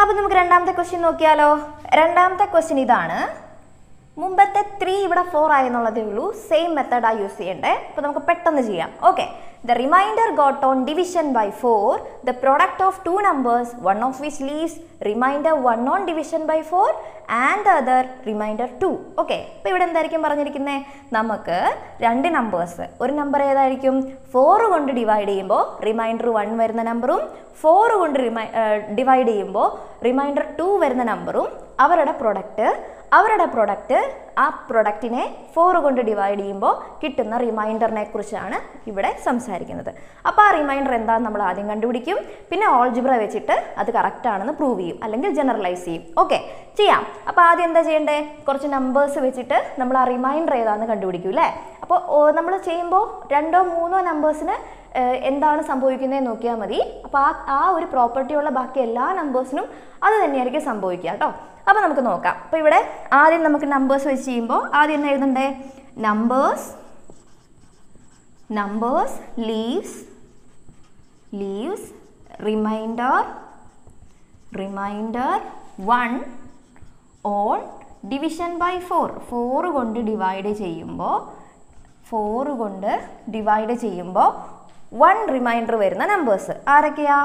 അപ്പോൾ നമുക്ക് രണ്ടാമത്തെ ക്വസ്റ്റ്യൻ നോക്കിയാലോ? രണ്ടാമത്തെ ക്വസ്റ്റ്യൻ ഇതാണ്. മുമ്പത്തെ ത്രീ ഇവിടെ ഫോർ ആയെന്നുള്ളതേ ഉള്ളൂ. സെയിം മെത്തഡാണ് യൂസ് ചെയ്യേണ്ടത് അപ്പോൾ നമുക്ക് പെട്ടെന്ന് ചെയ്യാം. Okay the remainder got on division by four the product of two numbers one of which leaves remainder one on division by four and other remainder two okay അപ്പോൾ ഇവിടെ എന്തായിരിക്കും പറഞ്ഞിരിക്കുന്നത് നമുക്ക് രണ്ട് നമ്പേഴ്സ് ഒരു നമ്പർ ഏതായിരിക്കും? ഫോർ കൊണ്ട് divide ചെയ്യുമ്പോൾ റിമൈൻഡർ വൺ വരുന്ന നമ്പറും ഫോർ കൊണ്ട് റിമൈ ഡിവൈഡ് ചെയ്യുമ്പോൾ റിമൈൻഡർ ടു വരുന്ന നമ്പറും അവരുടെ പ്രൊഡക്റ്റ് അവരുടെ പ്രൊഡക്റ്റ് ആ പ്രൊഡക്റ്റിനെ ഫോർ കൊണ്ട് ഡിവൈഡ് ചെയ്യുമ്പോൾ കിട്ടുന്ന റിമൈൻഡറിനെ കുറിച്ചാണ് ഇവിടെ സംസാരിക്കുന്നത്. അപ്പോൾ ആ റിമൈൻഡർ എന്താണെന്ന് നമ്മൾ ആദ്യം കണ്ടുപിടിക്കും. പിന്നെ ഓൾജിബ്ര വെച്ചിട്ട് അത് കറക്റ്റ് ആണെന്ന് പ്രൂവ് ചെയ്യും. അല്ലെങ്കിൽ ജനറലൈസ് ചെയ്യും. ഓക്കെ ചെയ്യാം. അപ്പോൾ ആദ്യം എന്താ ചെയ്യേണ്ടത് കുറച്ച് നമ്പേഴ്സ് വെച്ചിട്ട് നമ്മൾ ആ റിമൈൻഡർ ഏതാണെന്ന് കണ്ടുപിടിക്കും അല്ലേ അപ്പോൾ നമ്മൾ ചെയ്യുമ്പോൾ രണ്ടോ മൂന്നോ നമ്പേഴ്സിന് എന്താണ് സംഭവിക്കുന്നത് നോക്കിയാൽ മതി. അപ്പോൾ ആ ആ ഒരു പ്രോപ്പർട്ടിയുള്ള ബാക്കി എല്ലാ നമ്പേഴ്സിനും അത് തന്നെയായിരിക്കും സംഭവിക്കുക കേട്ടോ അപ്പോൾ നമുക്ക് നോക്കാം. അപ്പോൾ ഇവിടെ ആദ്യം നമുക്ക് നമ്പേഴ്സ് വെച്ച് ചെയ്യുമ്പോൾ ആദ്യം എന്ന് എഴുതണ്ടേ? Numbers numbers leaves leaves remainder remainder one on division by four four കൊണ്ട് ഡിവൈഡ് ചെയ്യുമ്പോൾ ഫോർ കൊണ്ട് ഡിവൈഡ് ചെയ്യുമ്പോൾ വൺ റിമൈൻഡർ വരുന്ന നമ്പേഴ്സ് ആരൊക്കെയാ?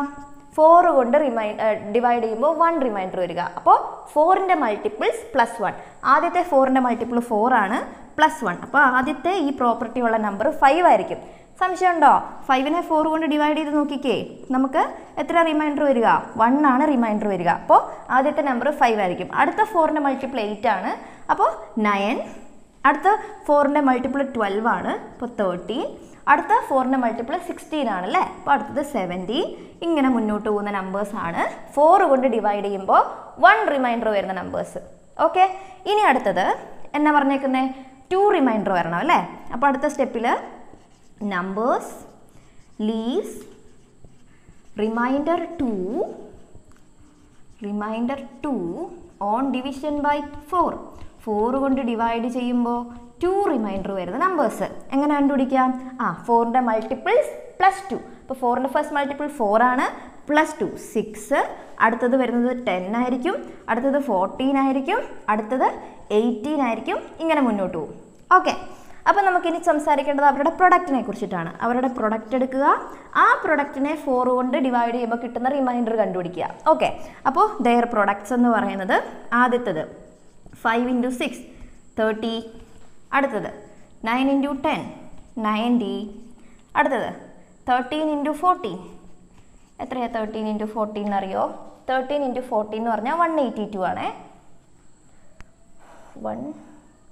ഫോർ കൊണ്ട് റിമൈ ഡിവൈഡ് ചെയ്യുമ്പോൾ വൺ റിമൈൻഡർ വരിക. അപ്പോൾ ഫോറിന്റെ മൾട്ടിപ്പിൾസ് പ്ലസ് വൺ ആദ്യത്തെ ഫോറിന്റെ മൾട്ടിപ്പിൾ ഫോർ ആണ് പ്ലസ് വൺ അപ്പോൾ ആദ്യത്തെ ഈ പ്രോപ്പർട്ടി ഉള്ള നമ്പർ ഫൈവ് ആയിരിക്കും. സംശയമുണ്ടോ? ഫൈവിനെ ഫോർ കൊണ്ട് ഡിവൈഡ് ചെയ്ത് നോക്കിക്കേ. നമുക്ക് എത്ര റിമൈൻഡർ വരിക? വൺ ആണ് റിമൈൻഡർ വരിക. അപ്പോൾ ആദ്യത്തെ നമ്പർ ഫൈവ് ആയിരിക്കും. അടുത്ത ഫോറിന്റെ മൾട്ടിപ്പിൾ എയ്റ്റ് ആണ്. അപ്പോൾ നയൻ അടുത്ത ഫോറിന്റെ മൾട്ടിപ്പിൾ ട്വൽവ് ആണ്. അപ്പോൾ തേർട്ടീൻ അടുത്ത ഫോറിന്റെ മൾട്ടിപ്പിൾ സിക്സ്റ്റീൻ ആണല്ലേ അപ്പോൾ അടുത്തത് സെവന്റീൻ ഇങ്ങനെ മുന്നോട്ട് പോകുന്ന നമ്പേഴ്സ് ആണ്. ഫോർ കൊണ്ട് ഡിവൈഡ് ചെയ്യുമ്പോൾ വൺ റിമൈൻഡർ വരുന്ന നമ്പേഴ്സ് ഓക്കെ ഇനി അടുത്തത്. എന്നാ പറഞ്ഞേക്കുന്നത് ടു റിമൈൻഡർ വരണം അല്ലേ? അപ്പോൾ അടുത്ത സ്റ്റെപ്പിൽ numbers leaves remainder two remainder two on division by four four കൊണ്ട് ഡിവൈഡ് ചെയ്യുമ്പോൾ ടു റിമൈൻഡർ വരുന്ന നമ്പേഴ്സ് എങ്ങനെ കണ്ടുപിടിക്കാം? ആ ഫോറിന്റെ മൾട്ടിപ്പിൾസ് പ്ലസ് ടു അപ്പോൾ ഫോറിന്റെ ഫസ്റ്റ് മൾട്ടിപ്പിൾ ഫോർ ആണ് പ്ലസ് ടു സിക്സ് അടുത്തത് വരുന്നത് ടെൻ ആയിരിക്കും അടുത്തത് ഫോർട്ടീൻ ആയിരിക്കും അടുത്തത് എയ്റ്റീൻ ആയിരിക്കും ഇങ്ങനെ മുന്നോട്ട് പോകും. ഓക്കെ അപ്പോൾ നമുക്കിനി സംസാരിക്കേണ്ടത് അവരുടെ പ്രൊഡക്റ്റിനെ കുറിച്ചിട്ടാണ്. അവരുടെ പ്രൊഡക്റ്റ് എടുക്കുക. ആ പ്രൊഡക്റ്റിനെ ഫോർ കൊണ്ട് ഡിവൈഡ് ചെയ്യുമ്പോൾ കിട്ടുന്ന റിമൈൻഡർ കണ്ടുപിടിക്കുക. ഓക്കെ അപ്പോൾ ദെയർ പ്രൊഡക്ട്സ് എന്ന് പറയുന്നത് ആദ്യത്തത് ഫൈവ് ഇന്റു സിക്സ് തേർട്ടി അടുത്തത് നയൻ ഇന്റു ടെൻ നയന്റി അടുത്തത് തേർട്ടീൻ ഇന്റു ഫോർട്ടീൻ എത്രയാണ് തേർട്ടീൻ ഇന്റു ഫോർട്ടീൻ എന്നറിയോ? തേർട്ടീൻ ഇന്റു ഫോർട്ടീൻ എന്ന് പറഞ്ഞാൽ വൺ എയ്റ്റി ടു ആണേ. One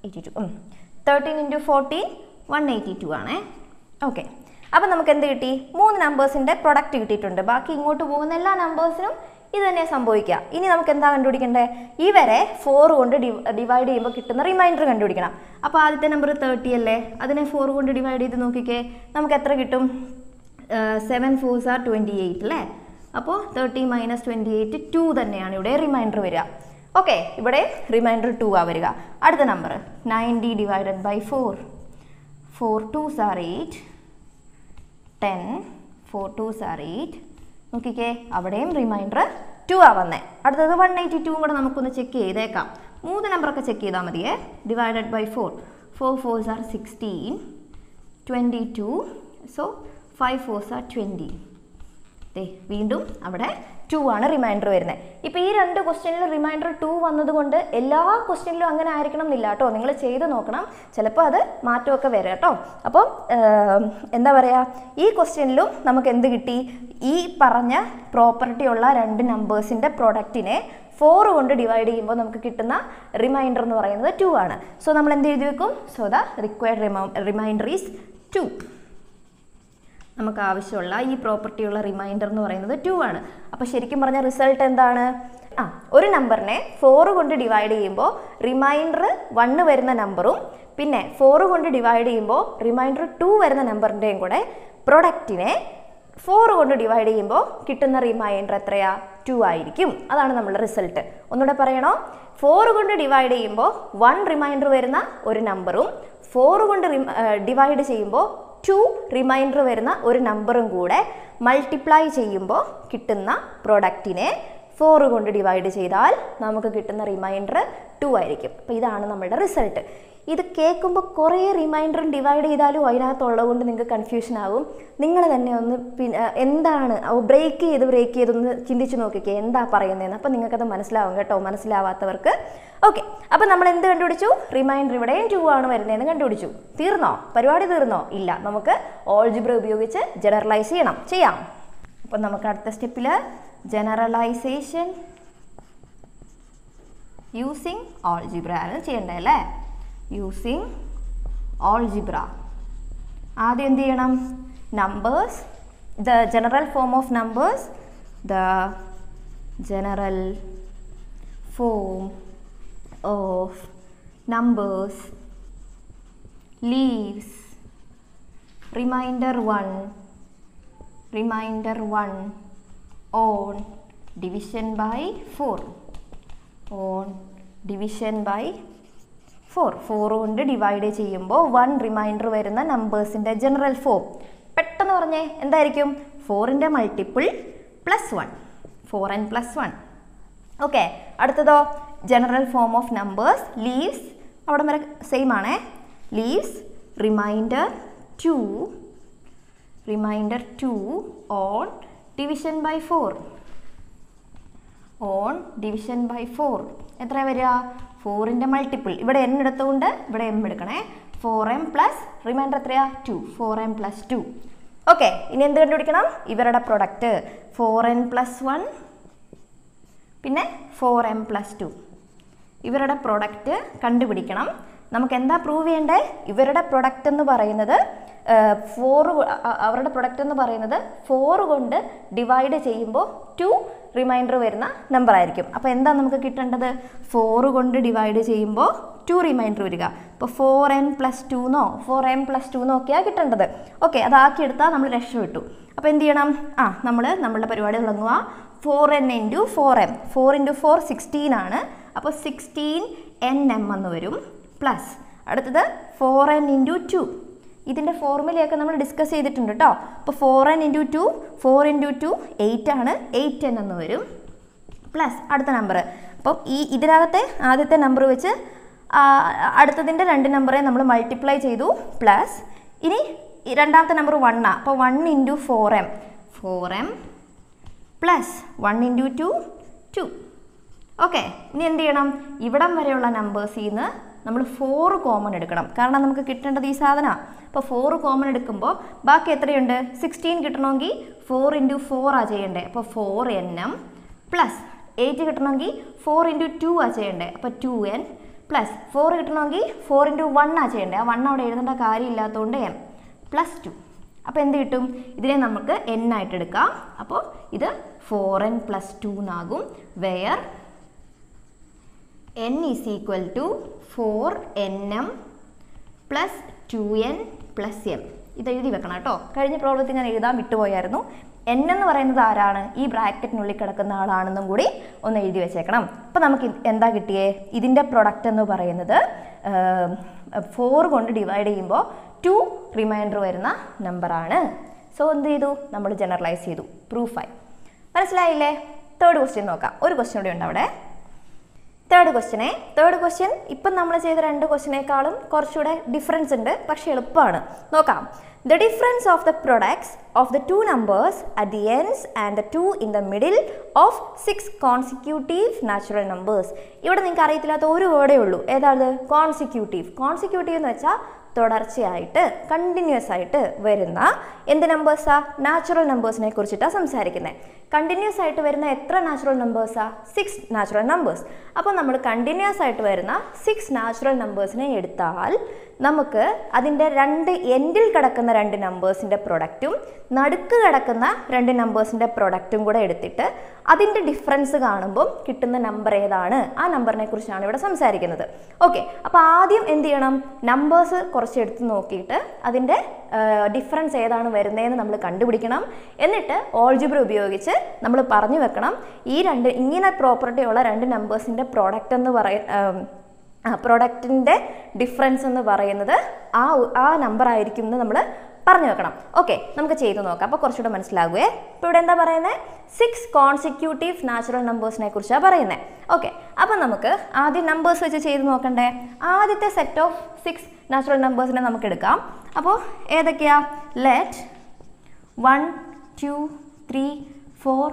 eighty two thirteen into fourteen one eighty two ആണേ. ഓക്കെ അപ്പം നമുക്ക് എന്ത് കിട്ടി? മൂന്ന് നമ്പേഴ്സിന്റെ പ്രൊഡക്റ്റ് കിട്ടിയിട്ടുണ്ട്. ബാക്കി ഇങ്ങോട്ട് പോകുന്ന എല്ലാ നമ്പേഴ്സിനും ഇത് തന്നെ സംഭവിക്കുക. ഇനി നമുക്ക് എന്താ കണ്ടുപിടിക്കേണ്ടത് ഇവരെ ഫോർ കൊണ്ട് ഡിവൈഡ് ചെയ്യുമ്പോൾ കിട്ടുന്ന റിമൈൻഡർ കണ്ടുപിടിക്കണം. അപ്പോൾ ആദ്യത്തെ നമ്പർ തേർട്ടി അല്ലേ? അതിനെ ഫോർ കൊണ്ട് ഡിവൈഡ് ചെയ്ത് നോക്കിക്കേ. നമുക്ക് എത്ര കിട്ടും? Seven fours are twenty eight അല്ലേ? അപ്പോൾ thirty minus twenty eight two തന്നെയാണ് ഇവിടെ റിമൈൻഡർ വരിക. ഓക്കെ ഇവിടെ റിമൈൻഡർ ടു ആ വരിക. അടുത്ത number ninety divided by four four twos are eight ten four twos are eight നോക്കിക്കേ അവിടെയും റിമൈൻഡർ ടു ആ വന്നേ. അടുത്തത് വൺ എയ്റ്റി ടൂവും കൂടെ നമുക്കൊന്ന് ചെക്ക് ചെയ്തേക്കാം. മൂന്ന് നമ്പറൊക്കെ ചെക്ക് ചെയ്താൽ മതിയേ. Divided by four four fours are sixteen twenty two so five fours are twenty വീണ്ടും അവിടെ ടു ആണ് റിമൈൻഡർ വരുന്നത്. ഇപ്പോൾ ഈ രണ്ട് ക്വസ്റ്റ്യനിൽ റിമൈൻഡർ ടു വന്നതുകൊണ്ട് എല്ലാ ക്വസ്റ്റ്യനിലും അങ്ങനെ ആയിരിക്കണം എന്നില്ല കേട്ടോ. നിങ്ങൾ ചെയ്ത് നോക്കണം. ചിലപ്പോൾ അത് മാറ്റമൊക്കെ വരാം കേട്ടോ. അപ്പോൾ എന്താ പറയുക ഈ ക്വസ്റ്റ്യനിലും നമുക്ക് എന്ത് കിട്ടി? ഈ പറഞ്ഞ പ്രോപ്പർട്ടി ഉള്ള രണ്ട് നമ്പേഴ്സിന്റെ പ്രൊഡക്റ്റിനെ ഫോർ കൊണ്ട് ഡിവൈഡ് ചെയ്യുമ്പോൾ നമുക്ക് കിട്ടുന്ന റിമൈൻഡർ എന്ന് പറയുന്നത് ടു ആണ്. സോ നമ്മൾ എന്ത് എഴുതി വെക്കും? So the required remainder is two നമുക്ക് ആവശ്യമുള്ള ഈ പ്രോപ്പർട്ടിയുള്ള റിമൈൻഡർ എന്ന് പറയുന്നത് ടു ആണ്. അപ്പോൾ ശരിക്കും പറഞ്ഞ റിസൾട്ട് എന്താണ്? ആ ഒരു നമ്പറിനെ ഫോർ കൊണ്ട് ഡിവൈഡ് ചെയ്യുമ്പോൾ റിമൈൻഡർ വണ്ണ് വരുന്ന നമ്പറും പിന്നെ ഫോർ കൊണ്ട് ഡിവൈഡ് ചെയ്യുമ്പോൾ റിമൈൻഡർ ടു വരുന്ന നമ്പറിന്റെയും കൂടെ പ്രൊഡക്റ്റിനെ ഫോർ കൊണ്ട് ഡിവൈഡ് ചെയ്യുമ്പോൾ കിട്ടുന്ന റിമൈൻഡർ എത്രയാ? ടു ആയിരിക്കും. അതാണ് നമ്മുടെ റിസൾട്ട് ഒന്നുകൂടെ പറയണോ? ഫോർ കൊണ്ട് ഡിവൈഡ് ചെയ്യുമ്പോൾ വൺ റിമൈൻഡർ വരുന്ന ഒരു നമ്പറും ഫോർ കൊണ്ട് ഡിവൈഡ് ചെയ്യുമ്പോൾ ടു റിമൈൻഡർ വരുന്ന ഒരു നമ്പറും കൂടെ മൾട്ടിപ്ലൈ ചെയ്യുമ്പോൾ കിട്ടുന്ന പ്രൊഡക്റ്റിനെ ഫോർ കൊണ്ട് ഡിവൈഡ് ചെയ്താൽ നമുക്ക് കിട്ടുന്ന റിമൈൻഡർ ടു ആയിരിക്കും. അപ്പോൾ ഇതാണ് നമ്മുടെ റിസൾട്ട് ഇത് കേൾക്കുമ്പോൾ കുറേ റിമൈൻഡറും ഡിവൈഡ് ചെയ്താലും അതിനകത്തുള്ളത് കൊണ്ട് നിങ്ങൾക്ക് കൺഫ്യൂഷൻ ആവും നിങ്ങൾ തന്നെ ഒന്ന് പിന്നെ എന്താണ് ബ്രേക്ക് ചെയ്ത് ബ്രേക്ക് ചെയ്തൊന്ന് ചിന്തിച്ച് നോക്കിക്കേ എന്താ പറയുന്നതെന്ന്. അപ്പോൾ നിങ്ങൾക്കത് മനസ്സിലാവും കേട്ടോ. മനസ്സിലാവാത്തവർക്ക് ഓക്കെ അപ്പോൾ നമ്മൾ എന്ത് കണ്ടുപിടിച്ചു? റിമൈൻഡർ ഇവിടെയും ടു ആണ് വരുന്നതെന്ന് കണ്ടുപിടിച്ചു. തീർന്നോ? പരിപാടി തീർന്നോ? ഇല്ല. നമുക്ക് ഓൾജിബ്ര ഉപയോഗിച്ച് ജനറലൈസ് ചെയ്യണം. ചെയ്യാം. അപ്പം നമുക്ക് അടുത്ത സ്റ്റെപ്പിൽ ജനറലൈസേഷൻ യൂസിങ് ഓൾജിബ്ര ആണ് ചെയ്യേണ്ടത് അല്ലേ? യൂസിങ് ഓൾജിബ്ര ആദ്യം എന്ത് ചെയ്യണം? Numbers the general form of numbers the general form of numbers leaves remainder 1 remainder one on division by four on division by four four കൊണ്ട് ഡിവൈഡ് ചെയ്യുമ്പോൾ വൺ റിമൈൻഡർ വരുന്ന നമ്പേഴ്സിന്റെ ജനറൽ ഫോം പെട്ടെന്ന് പറഞ്ഞേ എന്തായിരിക്കും? ഫോറിന്റെ multiple plus one four and plus one okay അടുത്തതോ? General form of numbers leaves അവിടെ വരെ സെയിം ആണേ. Leaves remainder two remainder two on division by four on division by four എത്ര വരിക? ഫോറിന്റെ മൾട്ടിപ്പിൾ ഇവിടെ എൻ എടുത്തുകൊണ്ട് ഇവിടെ എം എടുക്കണേ. ഫോർ എം പ്ലസ് റിമൈൻഡർ എത്രയാ? Two four m plus two okay ഇനി എന്ത് കണ്ടുപിടിക്കണം? ഇവരുടെ product four n plus one പിന്നെ ഫോർ എം പ്ലസ് ടു ഇവരുടെ പ്രൊഡക്റ്റ് കണ്ടുപിടിക്കണം. നമുക്ക് എന്താ പ്രൂവ് ചെയ്യേണ്ടത് ഇവരുടെ പ്രൊഡക്റ്റ് എന്ന് പറയുന്നത് ഫോർ അവരുടെ പ്രൊഡക്റ്റ് എന്ന് പറയുന്നത് ഫോർ കൊണ്ട് ഡിവൈഡ് ചെയ്യുമ്പോൾ ടു റിമൈൻഡർ വരുന്ന നമ്പർ ആയിരിക്കും. അപ്പോൾ എന്താ നമുക്ക് കിട്ടേണ്ടത്? ഫോർ കൊണ്ട് ഡിവൈഡ് ചെയ്യുമ്പോൾ ടു റിമൈൻഡർ വരിക. അപ്പോൾ ഫോർ എൻ പ്ലസ് ടു എന്നോ ഫോർ എൻ പ്ലസ് ടു എന്നൊക്കെയാണ് കിട്ടേണ്ടത്. ഓക്കെ അതാക്കിയെടുത്താൽ നമ്മൾ രക്ഷപ്പെട്ടു. അപ്പോൾ എന്ത് ചെയ്യണം? ആ നമ്മൾ നമ്മളുടെ പരിപാടി തുടങ്ങുക. Four n into four m four into four sixteen ആണ് അപ്പോൾ സിക്സ്റ്റീൻ എൻ എം എന്ന് വരും പ്ലസ് അടുത്തത് ഫോർ എൻ ഇന്റു ടു ഇതിന്റെ ഫോർമുലയൊക്കെ നമ്മൾ ഡിസ്കസ് ചെയ്തിട്ടുണ്ട് കേട്ടോ അപ്പോൾ four n into two four into two eight ആണ്. എയ്റ്റ് എൻ എന്ന് വരും പ്ലസ് അടുത്ത നമ്പർ അപ്പം ഈ ഇതിനകത്തെ ആദ്യത്തെ നമ്പർ വെച്ച് അടുത്തതിന്റെ രണ്ട് നമ്പറെ നമ്മൾ മൾട്ടിപ്ലൈ ചെയ്തു പ്ലസ് ഇനി രണ്ടാമത്തെ നമ്പർ വണ്ണാണ് അപ്പോൾ one into four m four m plus one into two two okay ഇനി എന്ത് ചെയ്യണം? ഇവിടം വരെയുള്ള നമ്പേഴ്സിൽ നിന്ന് നമ്മൾ ഫോർ കോമൺ എടുക്കണം. കാരണം നമുക്ക് കിട്ടേണ്ടത് ഈ സാധനമാണ് അപ്പോൾ ഫോർ കോമൺ എടുക്കുമ്പോൾ ബാക്കി എത്രയുണ്ട്? സിക്സ്റ്റീൻ കിട്ടണമെങ്കിൽ ഫോർ ഇന്റു ഫോർ ആ ചെയ്യണ്ടേ. അപ്പോൾ four n m plus eight കിട്ടണമെങ്കിൽ ഫോർ ഇന്റു ടു ആ ചെയ്യണ്ടേ. അപ്പോൾ ടു എൻ പ്ലസ് ഫോർ കിട്ടണമെങ്കിൽ ഫോർ ഇന്റു വൺ ആ ചെയ്യണ്ടേ. ആ വൺ അവിടെ എഴുതേണ്ട കാര്യമില്ലാത്തതുകൊണ്ട് എം പ്ലസ് ടു അപ്പോൾ എന്ത് കിട്ടും? ഇതിനെ നമുക്ക് എൻ ആയിട്ട് എടുക്കാം. അപ്പോൾ ഇത് ഫോർ എൻ പ്ലസ് ടു എന്നാകും where n is equal to four n m plus two n plus m ഇത് എഴുതി വെക്കണം കേട്ടോ. കഴിഞ്ഞ പ്രോബ്ലത്തിൽ ഞാൻ എഴുതാൻ വിട്ടുപോയായിരുന്നു. എൻ എന്ന് പറയുന്നത് ആരാണ്? ഈ ബ്രാക്കറ്റിനുള്ളിൽ കിടക്കുന്ന ആളാണെന്നും കൂടി ഒന്ന് എഴുതി വെച്ചേക്കണം. അപ്പോൾ നമുക്ക് എന്താ കിട്ടിയേ? ഇതിന്റെ പ്രൊഡക്റ്റ് എന്ന് പറയുന്നത് ഫോർ കൊണ്ട് ഡിവൈഡ് ചെയ്യുമ്പോൾ ടു റിമൈൻഡർ വരുന്ന നമ്പറാണ് സോ എന്ത് ചെയ്തു? നമ്മൾ ജനറലൈസ് ചെയ്തു. പ്രൂഫായി മനസ്സിലായില്ലേ? തേർഡ് ക്വസ്റ്റ്യൻ നോക്കാം. ഒരു ക്വസ്റ്റ്യൻ കൂടെ ഉണ്ട് അവിടെ. തേർഡ് ക്വസ്റ്റ്യനെ തേർഡ് ക്വസ്റ്റ്യൻ ഇപ്പം നമ്മൾ ചെയ്ത രണ്ട് ക്വസ്റ്റ്യനേക്കാളും കുറച്ചുകൂടെ ഡിഫറൻസ് ഉണ്ട് പക്ഷേ എളുപ്പമാണ്. നോക്കാം. The difference of the products of the two numbers at the ends and the two in the middle of six consecutive natural numbers ഇവിടെ നിങ്ങൾക്ക് അറിയത്തില്ലാത്ത ഒരു വേർഡേ ഉള്ളൂ. ഏതാണ് കോൺസിക്യൂട്ടീവ് കോൺസിക്യൂട്ടീവ് എന്ന് വെച്ചാൽ തുടർച്ചയായിട്ട് കണ്ടിന്യൂസ് ആയിട്ട് വരുന്ന എന്ത് നമ്പേഴ്സാ നാച്ചുറൽ നമ്പേഴ്സിനെ കുറിച്ചിട്ടാണ് സംസാരിക്കുന്നത് കണ്ടിന്യൂസ് ആയിട്ട് വരുന്ന എത്ര നാച്ചുറൽ നമ്പേഴ്സാ സിക്സ് നാച്ചുറൽ നമ്പേഴ്സ് അപ്പോൾ നമ്മൾ കണ്ടിന്യൂസ് ആയിട്ട് വരുന്ന സിക്സ് നാച്ചുറൽ നമ്പേഴ്സിനെ എടുത്താൽ നമുക്ക് അതിന്റെ രണ്ട് എൻഡിൽ കിടക്കുന്ന രണ്ട് നമ്പേഴ്സിന്റെ പ്രൊഡക്റ്റും നടുക്ക് കിടക്കുന്ന രണ്ട് നമ്പേഴ്സിന്റെ പ്രൊഡക്റ്റും കൂടെ എടുത്തിട്ട് അതിന്റെ ഡിഫറൻസ് കാണുമ്പോൾ കിട്ടുന്ന നമ്പർ ഏതാണ്? ആ നമ്പറിനെ കുറിച്ചാണ് ഇവിടെ സംസാരിക്കുന്നത്. ഓക്കെ അപ്പോൾ ആദ്യം എന്ത് ചെയ്യണം? നമ്പേഴ്സ് കുറച്ച് എടുത്ത് നോക്കിയിട്ട് അതിന്റെ ഡിഫറൻസ് ഏതാണ് വരുന്നതെന്ന് നമ്മൾ കണ്ടുപിടിക്കണം. എന്നിട്ട് ഓൾജിബ്ര ഉപയോഗിച്ച് നമ്മൾ പറഞ്ഞു വെക്കണം ഈ രണ്ട് ഇങ്ങനെ പ്രോപ്പർട്ടി ഉള്ള രണ്ട് നമ്പേഴ്സിന്റെ പ്രോഡക്റ്റ് എന്ന് പറയ പ്രൊഡക്റ്റിന്റെ ഡിഫറൻസ് എന്ന് പറയുന്നത് ആ ആ നമ്പർ ആയിരിക്കും എന്ന് നമ്മൾ പറഞ്ഞു വെക്കണം. ഓക്കെ നമുക്ക് ചെയ്തു നോക്കാം. അപ്പോൾ കുറച്ചുകൂടെ മനസ്സിലാകുവേ. ഇപ്പോൾ ഇവിടെ എന്താ പറയുന്നത് സിക്സ് കോൺസിക്യൂട്ടീവ് നാച്ചുറൽ നമ്പേഴ്സിനെ കുറിച്ചാണ് പറയുന്നത് ഓക്കെ അപ്പം നമുക്ക് ആദ്യം നമ്പേഴ്സ് വെച്ച് ചെയ്ത് നോക്കണ്ടേ? ആദ്യത്തെ സെറ്റ് ഓഫ് സിക്സ് നാച്ചുറൽ നമ്പേഴ്സിനെ നമുക്ക് എടുക്കാം. അപ്പോൾ ഏതൊക്കെയാ? Let one two three four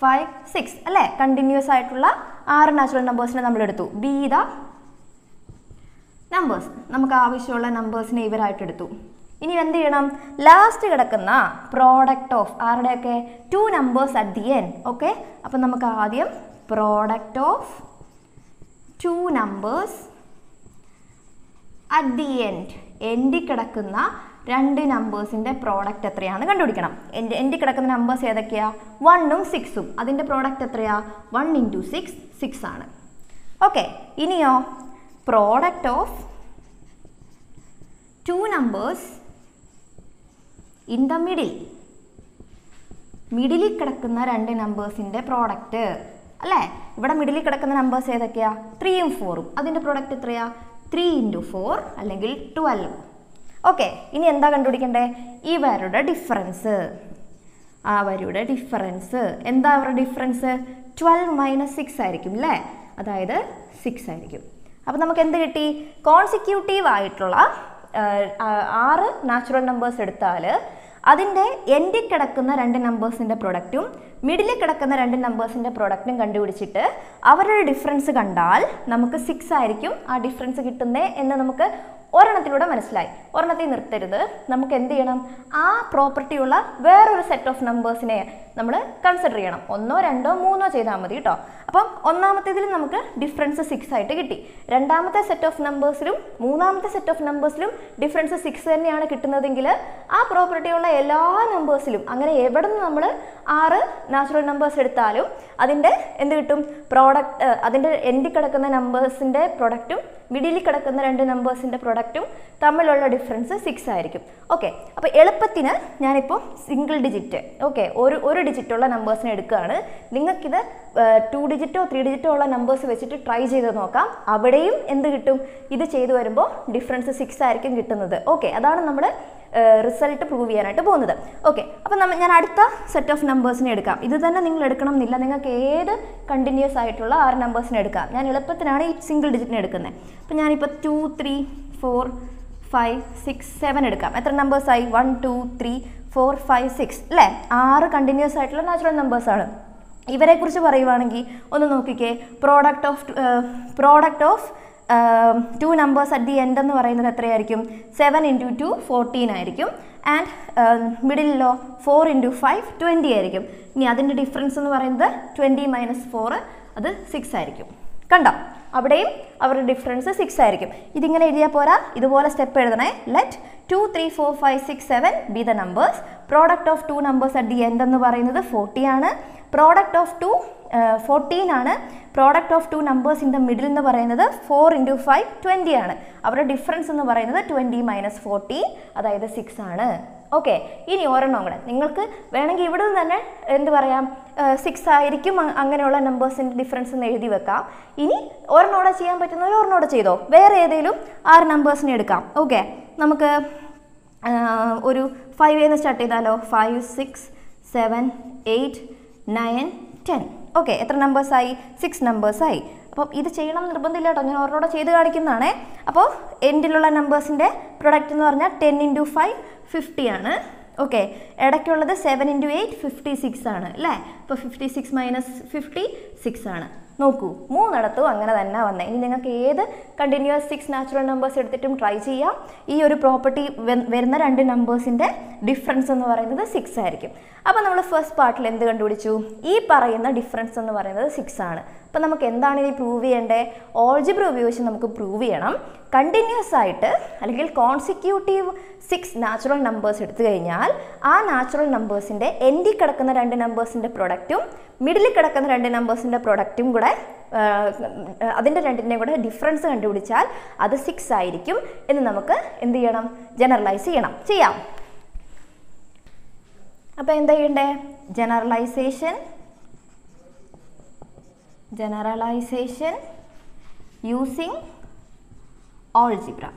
five six അല്ലേ? കണ്ടിന്യൂസ് ആയിട്ടുള്ള ആറ് നാച്ചുറൽ നമ്പേഴ്സിനെ നമ്മൾ എടുത്തു. ബി ദ നമ്പേഴ്സ് നമുക്ക് ആവശ്യമുള്ള നമ്പേഴ്സിനെ ഇവരായിട്ട് എടുത്തു. ഇനി എന്ത് ചെയ്യണം? ലാസ്റ്റ് കിടക്കുന്ന പ്രോഡക്റ്റ് ഓഫ് ആരുടെയൊക്കെ? Two numbers at the end okay അപ്പം നമുക്ക് ആദ്യം product of two numbers at the end എൻഡിൽ കിടക്കുന്ന രണ്ട് നമ്പേഴ്സിന്റെ പ്രോഡക്റ്റ് എത്രയാണെന്ന് കണ്ടുപിടിക്കണം. എന്റെ എൻഡിൽ കിടക്കുന്ന നമ്പേഴ്സ് ഏതൊക്കെയാണ് വണ്ണും സിക്സും അതിന്റെ പ്രോഡക്റ്റ് എത്രയാണ് വൺ ഇന്റു സിക്സ് സിക്സ് ആണ്. ഓക്കെ ഇനിയോ product of two numbers in the middle മിഡിലിൽ കിടക്കുന്ന രണ്ട് നമ്പേഴ്സിന്റെ പ്രോഡക്റ്റ് അല്ലേ? ഇവിടെ മിഡിലിൽ കിടക്കുന്ന നമ്പേഴ്സ് ഏതൊക്കെയാണ് ത്രീയും ഫോറും അതിന്റെ പ്രോഡക്റ്റ് എത്രയാ? ത്രീ ഇന്റു ഫോർ അല്ലെങ്കിൽ ട്വൽവ് ഓക്കെ ഇനി എന്താ കണ്ടുപിടിക്കണ്ടേ? ഇവരുടെ ഡിഫറൻസ് അവരുടെ ഡിഫറൻസ് എന്താ അവരുടെ ഡിഫറൻസ് ട്വൽവ് മൈനസ് സിക്സ് ആയിരിക്കും അല്ലേ അതായത് സിക്സ് ആയിരിക്കും. അപ്പോൾ നമുക്ക് എന്ത് കിട്ടി? കോൺസിക്യൂട്ടീവ് ആയിട്ടുള്ള ആറ് നാച്ചുറൽ നമ്പേഴ്സ് എടുത്താൽ അതിന്റെ എൻഡിൽ കിടക്കുന്ന രണ്ട് നമ്പേഴ്സിന്റെ പ്രൊഡക്റ്റും മിഡിലിൽ കിടക്കുന്ന രണ്ട് നമ്പേഴ്സിന്റെ പ്രൊഡക്റ്റും കണ്ടുപിടിച്ചിട്ട് അവരുടെ ഡിഫറൻസ് കണ്ടാൽ നമുക്ക് സിക്സ് ആയിരിക്കും. ആ ഡിഫറൻസ് കിട്ടുന്നത് എന്ന് നമുക്ക് ഒരെണ്ണത്തിലൂടെ മനസ്സിലായി. ഒരെണ്ണത്തിൽ നിർത്തരുത്. നമുക്ക് എന്ത് ചെയ്യണം? ആ പ്രോപ്പർട്ടിയുള്ള വേറൊരു സെറ്റ് ഓഫ് നമ്പേഴ്സിനെ നമ്മൾ കൺസിഡർ ചെയ്യണം. ഒന്നോ രണ്ടോ മൂന്നോ ചെയ്താൽ മതി കേട്ടോ. അപ്പം ഒന്നാമത്തേതിൽ നമുക്ക് ഡിഫറൻസ് സിക്സ് ആയിട്ട് കിട്ടി. രണ്ടാമത്തെ സെറ്റ് ഓഫ് നമ്പേഴ്സിലും മൂന്നാമത്തെ സെറ്റ് ഓഫ് നമ്പേഴ്സിലും ഡിഫറൻസ് സിക്സ് തന്നെയാണ് കിട്ടുന്നതെങ്കിൽ ആ പ്രോപ്പർട്ടിയുള്ള എല്ലാ നമ്പേഴ്സിലും അങ്ങനെ എവിടെ നിന്ന് നമ്മൾ ആറ് നാച്ചുറൽ നമ്പേഴ്സ് എടുത്താലും അതിന്റെ എന്ത് കിട്ടും? പ്രോഡക്റ്റ് അതിന്റെ എൻഡിൽ കിടക്കുന്ന നമ്പേഴ്സിന്റെ പ്രൊഡക്റ്റും മിഡിലിൽ കിടക്കുന്ന രണ്ട് നമ്പേഴ്സിന്റെ പ്രൊഡക്റ്റും തമ്മിലുള്ള ഡിഫറൻസ് സിക്സ് ആയിരിക്കും. ഓക്കെ അപ്പോൾ എളുപ്പത്തിന് ഞാനിപ്പോൾ സിംഗിൾ ഡിജിറ്റ് ഓക്കെ ഒരു ഒരു ഡിജിറ്റുള്ള നമ്പേഴ്സിനെ എടുക്കുകയാണ്. നിങ്ങൾക്കിത് ടു ഡിജിറ്റോ ത്രീ ഡിജിറ്റോ ഉള്ള നമ്പേഴ്സ് വെച്ചിട്ട് ട്രൈ ചെയ്ത് നോക്കാം. അവിടെയും എന്ത് കിട്ടും? ഇത് ചെയ്തു വരുമ്പോൾ ഡിഫറൻസ് സിക്സ് ആയിരിക്കും കിട്ടുന്നത്. ഓക്കെ അതാണ് നമ്മൾ റിസൾട്ട് പ്രൂവ് ചെയ്യാനായിട്ട് പോകുന്നത്. ഓക്കെ അപ്പോൾ നമ്മൾ ഞാൻ അടുത്ത സെറ്റ് ഓഫ് നമ്പേഴ്സിനെ എടുക്കാം. ഇത് തന്നെ നിങ്ങൾ എടുക്കണം എന്നില്ല. നിങ്ങൾക്ക് ഏത് കണ്ടിന്യൂസ് ആയിട്ടുള്ള ആറ് നമ്പേഴ്സിനെ എടുക്കാം. ഞാൻ എളുപ്പത്തിനാണ് ഈ സിംഗിൾ ഡിജിറ്റിനെ എടുക്കുന്നത്. അപ്പോൾ ഞാനിപ്പോൾ two three four five six seven എടുക്കാം. എത്ര നമ്പേഴ്സായി one two three four five six അല്ലേ ആറ് കണ്ടിന്യൂസ് ആയിട്ടുള്ള നാച്ചുറൽ നമ്പേഴ്സാണ് ഇവരെക്കുറിച്ച് പറയുവാണെങ്കിൽ ഒന്ന് നോക്കിക്കേ. Product of product of two numbers at the end എന്ന് പറയുന്നത് എത്രയായിരിക്കും? സെവൻ ഇന്റു ടു ഫോർട്ടീൻ ആയിരിക്കും. ആൻഡ് മിഡിലോ ഫോർ ഇന്റു ഫൈവ് ട്വന്റി ആയിരിക്കും. ഇനി അതിന്റെ ഡിഫറൻസ് എന്ന് പറയുന്നത് ട്വന്റി മൈനസ് ഫോർ അത് സിക്സ് ആയിരിക്കും. കണ്ടോ? അവിടെയും അവരുടെ ഡിഫറൻസ് സിക്സ് ആയിരിക്കും. ഇതിങ്ങനെ എഴുതിയാൽ പോരാ. ഇതുപോലെ step എഴുതണേ. Let two three four five six seven be the numbers product of two numbers at the end എന്ന് പറയുന്നത് ഫോർട്ടി ആണ്. പ്രോഡക്റ്റ് ഓഫ് ടു ഫോർട്ടീൻ ആണ്. Product of two numbers in the middle എന്ന് പറയുന്നത് ഫോർ ഇന്റു ഫൈവ് ട്വന്റി ആണ്. അവരുടെ difference എന്ന് പറയുന്നത് ട്വന്റി മൈനസ് ഫോർട്ടീൻ അതായത് സിക്സ് ആണ്. ഓക്കെ ഇനി ഒരെണ്ണം കൂടെ. നിങ്ങൾക്ക് വേണമെങ്കിൽ ഇവിടെ നിന്ന് തന്നെ എന്ത് പറയാം സിക്സ് ആയിരിക്കും അങ്ങനെയുള്ള നമ്പേഴ്സിന്റെ ഡിഫറൻസ് എന്ന് എഴുതി വെക്കാം. ഇനി ഒരെണ്ണോടെ ചെയ്യാൻ പറ്റുന്നവർ ഒരെണ്ണോടെ ചെയ്തോ? വേറെ ഏതെങ്കിലും ആറ് നമ്പേഴ്സിനെ എടുക്കാം. ഓക്കെ നമുക്ക് ഒരു ഫൈവ് എന്ന് സ്റ്റാർട്ട് ചെയ്താലോ? Five six seven eight nine ten okay എത്ര നമ്പേഴ്സായി സിക്സ് നമ്പേഴ്സായി അപ്പം ഇത് ചെയ്യണം നിർബന്ധമില്ല കേട്ടോ ഞാൻ ഓരോടെ ചെയ്ത് കാണിക്കുന്നതാണേ. അപ്പോൾ എൻഡിലുള്ള നമ്പേഴ്സിന്റെ പ്രൊഡക്റ്റ് എന്ന് പറഞ്ഞാൽ ടെൻ ഇന്റു ഫൈവ് ഫിഫ്റ്റി ആണ്. Okay ഇടയ്ക്കുള്ളത് seven into eight fifty six ആണ് അല്ലേ? അപ്പോൾ fifty six minus fifty six ആണ്. നോക്കൂ മൂന്നിടത്തും അങ്ങനെ തന്നെ വന്നത് ഇനി നിങ്ങൾക്ക് ഏത് കണ്ടിന്യൂസ് സിക്സ് നാച്ചുറൽ നമ്പേഴ്സ് എടുത്തിട്ടും ട്രൈ ചെയ്യാം. ഈ ഒരു പ്രോപ്പർട്ടി വരുന്ന രണ്ട് നമ്പേഴ്സിന്റെ ഡിഫറൻസ് എന്ന് പറയുന്നത് സിക്സ് ആയിരിക്കും. അപ്പോൾ നമ്മൾ ഫസ്റ്റ് പാർട്ടിൽ എന്ത് കണ്ടുപിടിച്ചു? ഈ പറയുന്ന ഡിഫറൻസ് എന്ന് പറയുന്നത് സിക്സ് ആണ്. അപ്പോൾ നമുക്ക് എന്താണ് ഇനി പ്രൂവ് ചെയ്യേണ്ടത് ഓൾജിബ്ര ഉപയോഗിച്ച് നമുക്ക് പ്രൂവ് ചെയ്യണം. കണ്ടിന്യൂസ് ആയിട്ട് അല്ലെങ്കിൽ കോൺസിക്യൂട്ടീവ് സിക്സ് നാച്ചുറൽ നമ്പേഴ്സ് എടുത്തു കഴിഞ്ഞാൽ ആ നാച്ചുറൽ നമ്പേഴ്സിന്റെ എൻഡിൽ കിടക്കുന്ന രണ്ട് നമ്പേഴ്സിന്റെ പ്രൊഡക്റ്റും മിഡിലിൽ കിടക്കുന്ന രണ്ട് നമ്പേഴ്സിന്റെ പ്രൊഡക്റ്റും കൂടെ അതിന്റെ രണ്ടിന്റെയും കൂടെ ഡിഫറൻസ് കണ്ടുപിടിച്ചാൽ അത് സിക്സ് ആയിരിക്കും എന്ന് നമുക്ക് എന്ത് ചെയ്യണം? ജനറലൈസ് ചെയ്യണം. ചെയ്യാം. അപ്പോൾ എന്താ ചെയ്യണ്ടേ? Generalization generalization using algebra.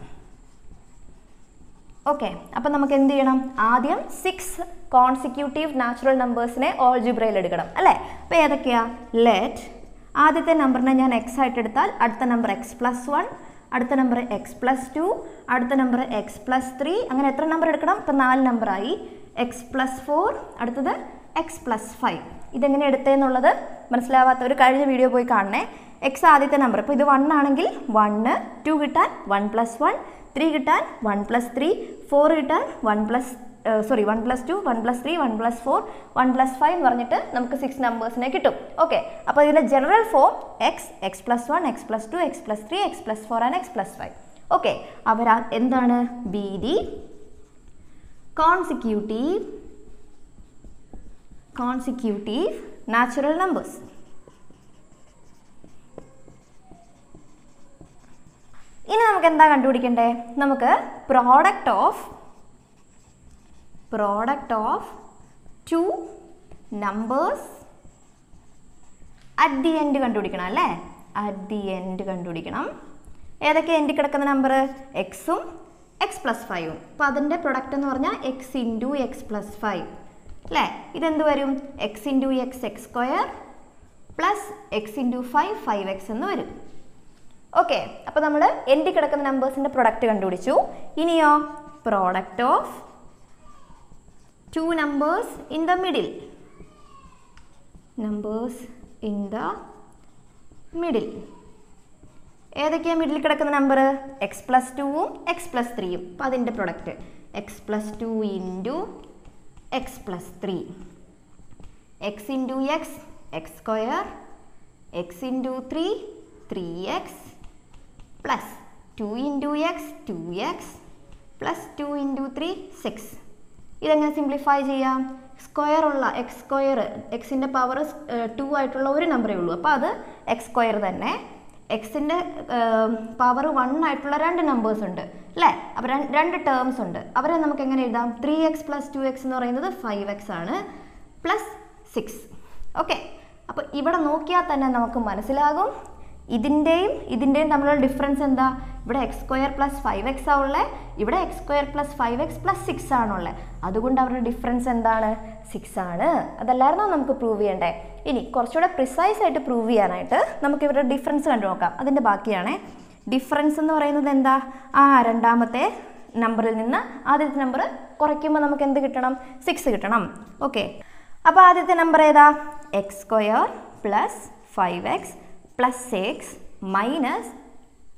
Okay അപ്പം നമുക്ക് എന്ത് ചെയ്യണം? ആദ്യം സിക്സ് കോൺസിക്യൂട്ടീവ് നാച്ചുറൽ നമ്പേഴ്സിനെ ഓൾജിബ്രയിൽ എടുക്കണം അല്ലേ? അപ്പോൾ ഏതൊക്കെയാ? ലെറ്റ് ആദ്യത്തെ നമ്പറിനെ ഞാൻ എക്സ് ആയിട്ട് എടുത്താൽ അടുത്ത നമ്പർ എക്സ് പ്ലസ് വൺ അടുത്ത നമ്പർ എക്സ് പ്ലസ് ടു അടുത്ത നമ്പർ എക്സ് പ്ലസ് ത്രീ അങ്ങനെ എത്ര നമ്പർ എടുക്കണം? ഇപ്പം നാല് നമ്പറായി എക്സ് പ്ലസ് ഫോർ അടുത്തത് എക്സ് പ്ലസ് ഫൈവ് ഇതെങ്ങനെ എടുത്തതെന്നുള്ളത് മനസ്സിലാവാത്തവർ കഴിഞ്ഞ വീഡിയോ പോയി കാണണേ. എക്സ് ആദ്യത്തെ നമ്പർ ഇപ്പോൾ ഇത് വൺ ആണെങ്കിൽ വണ്ണ് ടു കിട്ടാൻ വൺ പ്ലസ് വൺ ത്രീ കിട്ടാൻ വൺ പ്ലസ് ത്രീ ഫോർ കിട്ടാൻ one plus sorry one plus two one plus three one plus four one plus five എന്ന് പറഞ്ഞിട്ട് നമുക്ക് സിക്സ് നമ്പേഴ്സിനെ കിട്ടും. ഓക്കെ അപ്പോൾ ഇതിന്റെ general form x x plus one x plus two x plus three x plus four and x plus five okay അവർ എന്താണ്? Be the consecutive consecutive natural numbers. ഇനി നമുക്ക് എന്താ കണ്ടുപിടിക്കണ്ടേ? നമുക്ക് product of product of two numbers at the end കണ്ടുപിടിക്കണം അല്ലേ? At the end കണ്ടുപിടിക്കണം. ഏതൊക്കെ എൻഡ് കിടക്കുന്ന നമ്പർ എക്സും എക്സ് പ്ലസ് ഫൈവും അപ്പോൾ അതിന്റെ പ്രൊഡക്റ്റ് എന്ന് പറഞ്ഞാൽ x into x plus five അല്ലേ ഇതെന്ത് വരും? X into x x square plus x into five five x എന്ന് വരും. ഓക്കെ അപ്പോൾ നമ്മൾ എന്റെ കിടക്കുന്ന നമ്പേഴ്സിന്റെ പ്രൊഡക്റ്റ് കണ്ടുപിടിച്ചു. ഇനിയോ product of two numbers in the middle numbers in the middle ഏതൊക്കെയാണ് മിഡിൽ കിടക്കുന്ന നമ്പർ എക്സ് പ്ലസ് ടുവും എക്സ് പ്ലസ് ത്രീയും അപ്പോൾ അതിന്റെ product x plus two into x plus three x into x x square x into three three x plus two into x two x plus two into three six ഇതെങ്ങനെ simplify ചെയ്യാം? Square ഉള്ള x square എക്സിന്റെ power two ആയിട്ടുള്ള ഒരു നമ്പറേ ഉള്ളൂ. അപ്പോൾ അത് X square തന്നെ. എക്സിന്റെ പവർ വൺ ആയിട്ടുള്ള രണ്ട് നമ്പേഴ്സ് ഉണ്ട് അല്ലേ? അപ്പോൾ രണ്ട് ടേംസ് ഉണ്ട്. അവരെ നമുക്ക് എങ്ങനെ എഴുതാം? Three x plus two x എന്ന് പറയുന്നത് ഫൈവ് എക്സ് ആണ് പ്ലസ് സിക്സ് ഓക്കെ അപ്പോൾ ഇവിടെ നോക്കിയാൽ തന്നെ നമുക്ക് മനസ്സിലാകും. ഇതിന്റെയും ഇതിന്റെയും തമ്മിലുള്ള ഡിഫറൻസ് എന്താ? ഇവിടെ x square plus five x ആണുള്ളത് ഇവിടെ x square plus five x plus six ആണുള്ളത് അതുകൊണ്ട് അവരുടെ ഡിഫറൻസ് എന്താണ്? സിക്സ് ആണ്. അതല്ലായിരുന്നോ നമുക്ക് പ്രൂവ് ചെയ്യണ്ടേ? ഇനി കുറച്ചുകൂടെ പ്രിസൈസ് ആയിട്ട് പ്രൂവ് ചെയ്യാനായിട്ട് നമുക്ക് ഇവരുടെ ഡിഫറൻസ് കണ്ടു നോക്കാം. അതിന്റെ ബാക്കിയാണേ. ഡിഫറൻസ് എന്ന് പറയുന്നത് എന്താ? ആ രണ്ടാമത്തെ നമ്പറിൽ നിന്ന് ആദ്യത്തെ നമ്പർ കുറയ്ക്കുമ്പോൾ നമുക്ക് എന്ത് കിട്ടണം? സിക്സ് കിട്ടണം. ഓക്കെ അപ്പോൾ ആദ്യത്തെ നമ്പർ ഏതാ? X square plus five x plus six minus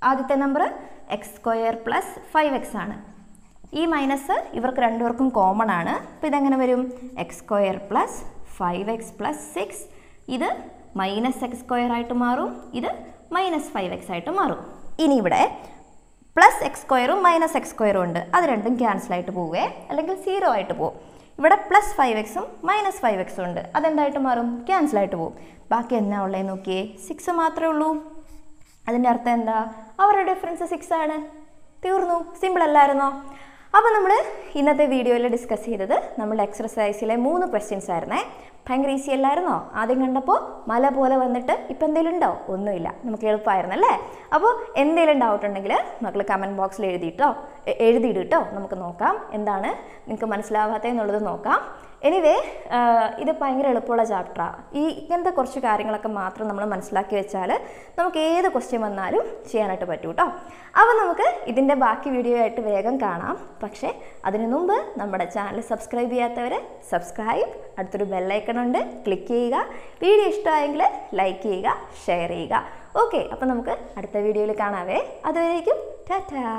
ആദ്യത്തെ number x square plus five x ആണ്. ഈ മൈനസ് ഇവർക്ക് രണ്ടുപേർക്കും കോമൺ ആണ്. അപ്പോൾ ഇതെങ്ങനെ വരും? X square plus five x plus six ഇത് മൈനസ് എക്സ് സ്ക്വയർ ആയിട്ട് മാറും. ഇത് മൈനസ് ഫൈവ് എക്സ് ആയിട്ട് മാറും. ഇനി ഇവിടെ പ്ലസ് എക്സ് സ്ക്വയറും മൈനസ് എക്സ് സ്ക്വയറും ഉണ്ട്. അത് രണ്ടും ക്യാൻസൽ ആയിട്ട് പോവുകയെ അല്ലെങ്കിൽ സീറോ ആയിട്ട് പോകും ഇവിടെ പ്ലസ് ഫൈവ് എക്സും മൈനസ് ഫൈവ് എക്സും ഉണ്ട്. അതെന്തായിട്ട് മാറും? ക്യാൻസൽ ആയിട്ട് പോകും ബാക്കി എന്നാ ഉള്ളേ നോക്കിയേ? സിക്സ് മാത്രമേ ഉള്ളൂ. അതിന്റെ അർത്ഥം എന്താ? അവരുടെ ഡിഫറൻസ് സിക്സ് ആണ്. തീർന്നു. സിമ്പിൾ അല്ലായിരുന്നോ? അപ്പോൾ നമ്മൾ ഇന്നത്തെ വീഡിയോയിൽ ഡിസ്കസ് ചെയ്തത് നമ്മുടെ എക്സർസൈസിലെ മൂന്ന് ക്വസ്റ്റ്യൻസ് ആയിരുന്നേ. ഭയങ്കര ഈസി അല്ലായിരുന്നോ? ആദ്യം കണ്ടപ്പോൾ മല പോലെ വന്നിട്ട് ഇപ്പം എന്തെങ്കിലും ഉണ്ടോ ഒന്നുമില്ല. നമുക്ക് എളുപ്പമായിരുന്നു അല്ലേ അപ്പോൾ എന്തെങ്കിലും ഡൗട്ട് ഉണ്ടെങ്കിൽ മക്കൾ കമന്റ് ബോക്സിൽ എഴുതിയിട്ടോ എഴുതിയിട്ടോ നമുക്ക് നോക്കാം. എന്താണ്? നിങ്ങൾക്ക് മനസ്സിലാവാത്തത് എന്നുള്ളത് നോക്കാം. എനിവേ ഇത് ഭയങ്കര എളുപ്പമുള്ള ചാപ്റ്ററാണ് ഈ ഇങ്ങനത്തെ കുറച്ച് കാര്യങ്ങളൊക്കെ മാത്രം നമ്മൾ മനസ്സിലാക്കി വെച്ചാൽ നമുക്ക് ഏത് ക്വസ്റ്റ്യൻ വന്നാലും ചെയ്യാനായിട്ട് പറ്റും കേട്ടോ അപ്പോൾ നമുക്ക് ഇതിന്റെ ബാക്കി വീഡിയോ ആയിട്ട് വേഗം കാണാം. പക്ഷേ അതിനു മുമ്പ് നമ്മുടെ ചാനൽ സബ്സ്ക്രൈബ് ചെയ്യാത്തവർ സബ്സ്ക്രൈബ് അടുത്തൊരു ബെല്ലൈക്കൺ ഉണ്ട് ക്ലിക്ക് ചെയ്യുക. വീഡിയോ ഇഷ്ടമായെങ്കിൽ ലൈക്ക് ചെയ്യുക ഷെയർ ചെയ്യുക. ഓക്കെ അപ്പോൾ നമുക്ക് അടുത്ത വീഡിയോയിൽ കാണാവേ. അതുവരേക്കും ടാറ്റാ.